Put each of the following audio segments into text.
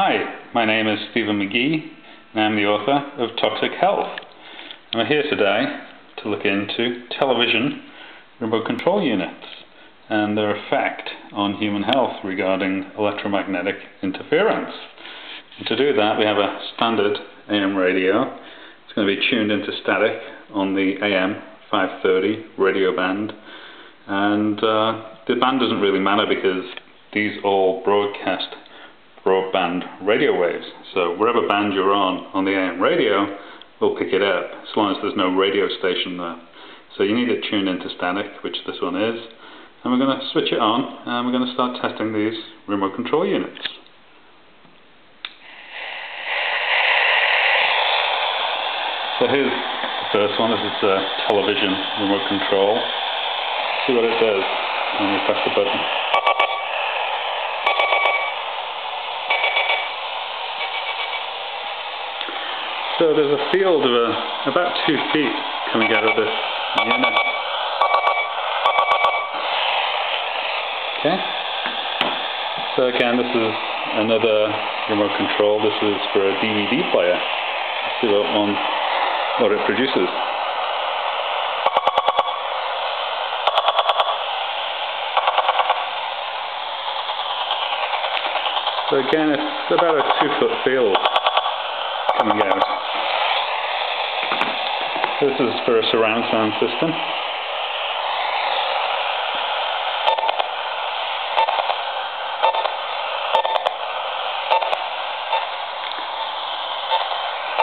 Hi, my name is Steven Magee, and I'm the author of Toxic Health. I'm here today to look into television remote control units and their effect on human health regarding electromagnetic interference. And to do that, we have a standard AM radio. It's going to be tuned into static on the AM 530 radio band, and uh, the band doesn't really matter because these all broadcast broadband radio waves. So wherever band you're on on the AM radio we'll pick it up as long as there's no radio station there. So you need it tuned into static, which this one is. And we're going to switch it on and we're going to start testing these remote control units. So here's the first one. This is a television remote control. See what it does when you press the button. So there's a field of uh, about two feet coming out of this unit. Okay. So again, this is another remote control. This is for a DVD player. Let's see what one, what it produces. So again, it's about a two foot field out. This is for a surround sound system.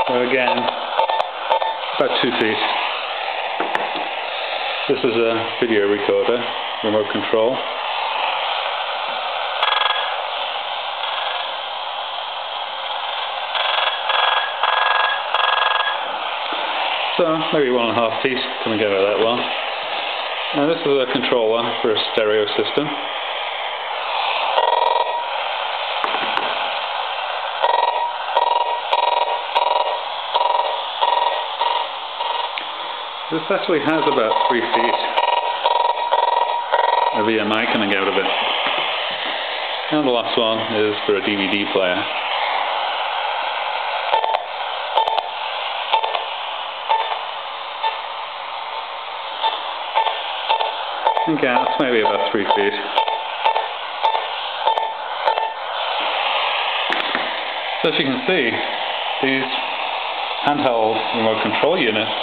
Again, about two feet. This is a video recorder, remote control. So maybe one and a half feet coming out of that one. Now this is a controller for a stereo system. This actually has about three feet of EMI coming out of it. And the last one is for a DVD player. And gas, maybe about three feet. So as you can see, these handheld remote control units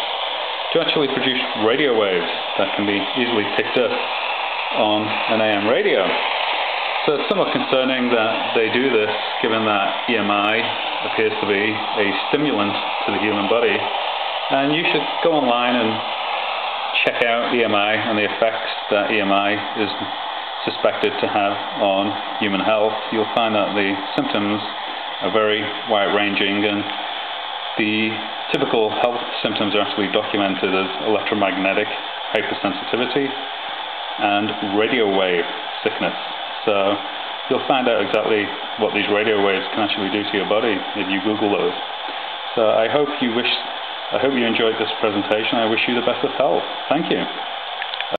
do actually produce radio waves that can be easily picked up on an AM radio. So it's somewhat concerning that they do this given that EMI appears to be a stimulant to the human body. And you should go online and check out EMI and the effects that EMI is suspected to have on human health, you'll find that the symptoms are very wide-ranging and the typical health symptoms are actually documented as electromagnetic hypersensitivity and radio wave sickness. So you'll find out exactly what these radio waves can actually do to your body if you Google those. So I hope you wish I hope you enjoyed this presentation. I wish you the best of health. Thank you.